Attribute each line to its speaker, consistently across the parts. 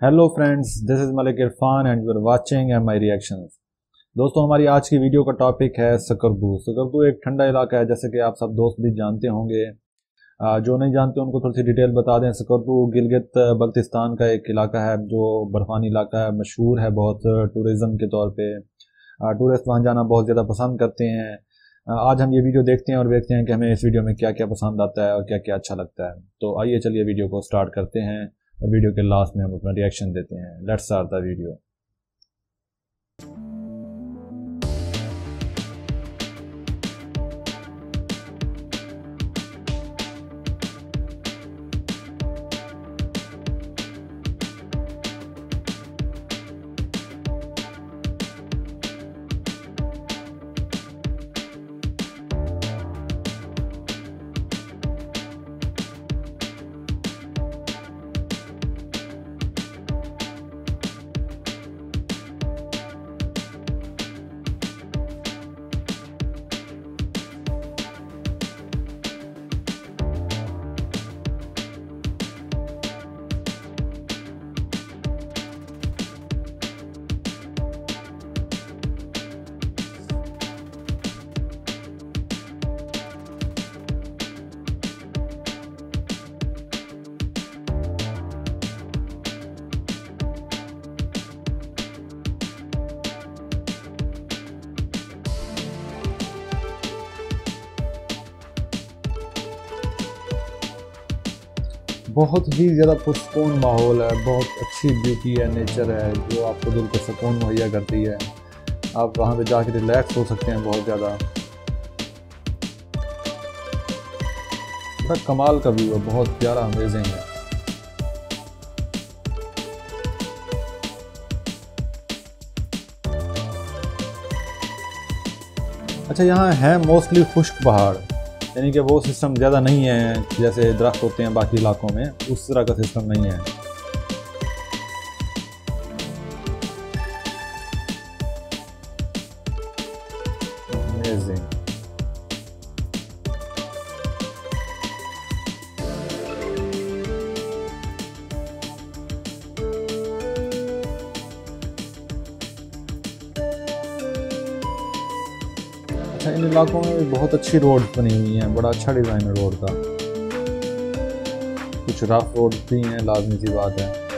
Speaker 1: Hello friends this is Malik Irfan and you are watching M my reactions दोस्तों, हमारी आज की video का टॉपिक है सकरदू सकरदू एक ठंडा इलाका है, जैसे कि आप सब दोस्त भी जानते होंगे। जो नहीं जानते, उनको थोड़ी सी डिटेल बता दें। सकरदू गिलगित, बल्तिस्तान का एक इलाका है, जो बर्फानी इलाका है, मशहूर है बहुत टूरिज़म के तौर पर टूरिस्ट वहाँ जाना बहुत ज़्यादा पसंद करते हैं। आज हम ये वीडियो देखते हैं और देखते हैं कि हमें इस वीडियो में क्या क्या पसंद आता है और क्या क्या अच्छा लगता है। तो आइए चलिए वीडियो को स्टार्ट करते हैं। और वीडियो के लास्ट में हम अपना रिएक्शन देते हैं। लेट्स आर द वीडियो बहुत ही ज़्यादा पुरस्कून माहौल है, बहुत अच्छी ब्यूटी है नेचर है, जो आपको दिल को सुकून मुहैया करती है। आप वहाँ पे जाके रिलैक्स हो सकते हैं बहुत ज़्यादा। बड़ा कमाल का व्यू है, बहुत प्यारा अमेजिंग है। अच्छा यहाँ है मोस्टली खुश्क पहाड़। यानी कि वो सिस्टम ज़्यादा नहीं है, जैसे दरख्त होते हैं बाकी इलाकों में, उस तरह का सिस्टम नहीं है Amazing. अच्छा इन इलाकों में बहुत अच्छी रोड बनी हुई हैं, बड़ा अच्छा डिज़ाइन है रोड का। कुछ रफ रोड भी हैं, लाजमी सी बात है।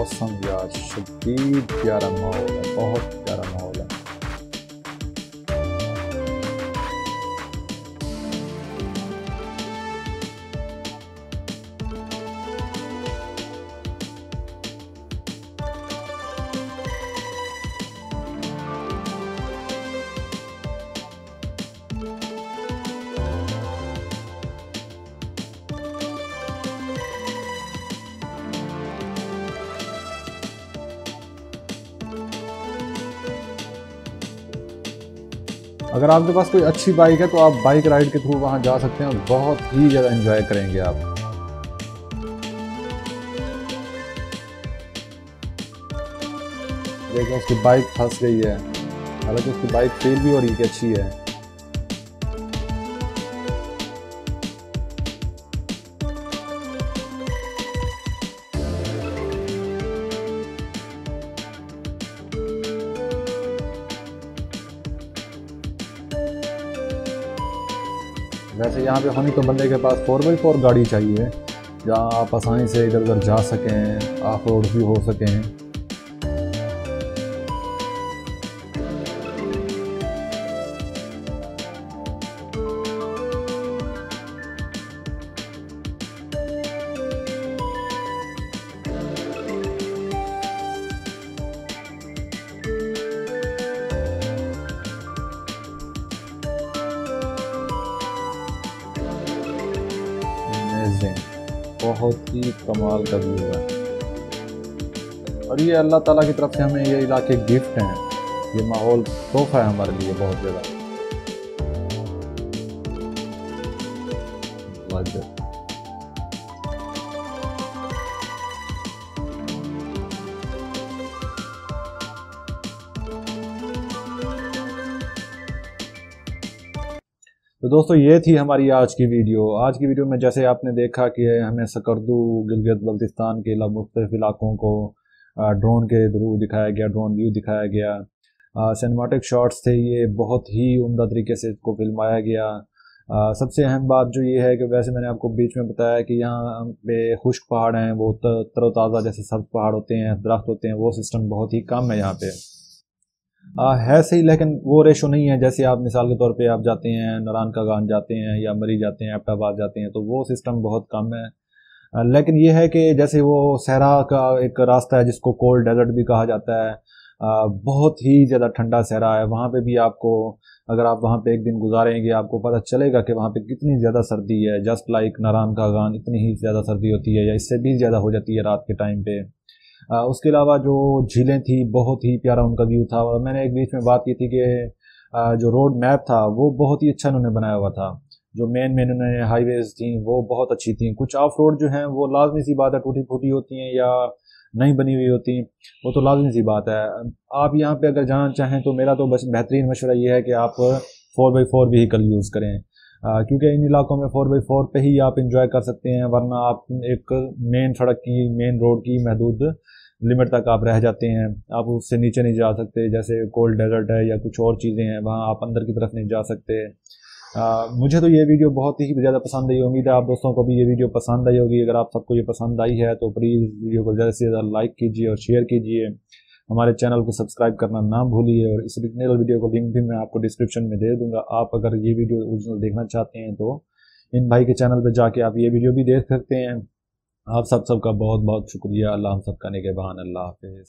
Speaker 1: औसम यार शदीद प्यारा माहौल है बहुत प्यारा अगर आपके पास कोई अच्छी बाइक है तो आप बाइक राइड के थ्रू वहाँ जा सकते हैं और बहुत ही ज़्यादा इन्जॉय करेंगे आप। देखिए, उसकी बाइक फंस गई है। हालाँकि उसकी बाइक फेल भी हो रही है अच्छी है। वैसे यहाँ पे हमें तो बंदे के पास फोर बाई फोर गाड़ी चाहिए। जहाँ आप आसानी से इधर उधर जा सकें आप रोड भी हो सकें। अमेजिंग बहुत ही कमाल का व्यू है। और ये अल्लाह ताला की तरफ़ से हमें ये इलाके गिफ्ट हैं। ये माहौल तोहफा है हमारे लिए बहुत ज़्यादा। तो दोस्तों ये थी हमारी आज की वीडियो। आज की वीडियो में जैसे आपने देखा कि हमें सकरदू गिलगित बल्तिस्तान के मुख्तलिफ़ इलाकों को ड्रोन के थ्रू दिखाया गया ड्रोन व्यू दिखाया गया। सिनेमाटिक शॉट्स थे ये बहुत ही उमदा तरीके से इसको फिल्माया गया। आ, सबसे अहम बात जो ये है कि वैसे मैंने आपको बीच में बताया कि यहाँ पे खुश्क पहाड़ हैं वो तरोताज़ा जैसे सब पहाड़ होते हैं दरख्त होते हैं वो सिस्टम बहुत ही कम है यहाँ पे। आ, है सही लेकिन वो रेशो नहीं है। जैसे आप मिसाल के तौर पे आप जाते हैं नारायण का गान जाते हैं या मरी जाते हैं एबटाबाद जाते हैं तो वो सिस्टम बहुत कम है। लेकिन ये है कि जैसे वो सहरा का एक रास्ता है जिसको कोल्ड डेजर्ट भी कहा जाता है आ, बहुत ही ज़्यादा ठंडा सहरा है। वहाँ पे भी आपको अगर आप वहाँ पे एक दिन गुजारेंगे आपको पता चलेगा कि वहाँ पे कितनी ज़्यादा सर्दी है। जस्ट लाइक नारायण का गान इतनी ही ज़्यादा सर्दी होती है या इससे भी ज़्यादा हो जाती है रात के टाइम पे। उसके अलावा जो झीलें थी, बहुत ही प्यारा उनका व्यू था और मैंने एक बीच में बात की थी कि जो रोड मैप था, वो बहुत ही अच्छा उन्होंने बनाया हुआ था। जो मेन मेन उन्होंने हाईवेज थी, वो बहुत अच्छी थी। कुछ ऑफ़ रोड जो हैं, वो लाजमी सी बात है टूटी फूटी होती हैं या नहीं बनी हुई होती वो तो लाजमी सी बात है। आप यहाँ पे अगर जाना चाहें तो मेरा तो बस बेहतरीन मशवरा ये है कि आप four by four vehicle use करें। क्योंकि इन इलाकों में फोर बाई फोर पर ही आप इंजॉय कर सकते हैं, वरना आप एक मेन सड़क की मेन रोड की महदूद लिमिट तक आप रह जाते हैं आप उससे नीचे नहीं जा सकते जैसे कोल्ड डेजर्ट है या कुछ और चीज़ें हैं वहाँ आप अंदर की तरफ़ नहीं जा सकते। आ, मुझे तो ये वीडियो बहुत ही ज़्यादा पसंद आई उम्मीद है आप दोस्तों को भी ये वीडियो पसंद आई होगी। अगर आप सबको ये पसंद आई है तो प्लीज़ वीडियो को ज़्यादा से ज़्यादा लाइक कीजिए और शेयर कीजिए। हमारे चैनल को सब्सक्राइब करना ना भूलिए और इस ओरिजिनल वीडियो को लिंक भी मैं आपको डिस्क्रिप्शन में दे दूँगा। आप अगर ये वीडियो ओरिजिनल देखना चाहते हैं तो इन भाई के चैनल पर जाके आप ये वीडियो भी देख सकते हैं। आप सब सबका बहुत बहुत शुक्रिया। अल्लाह हम सबका निगहबान अल्लाह हाफिज़।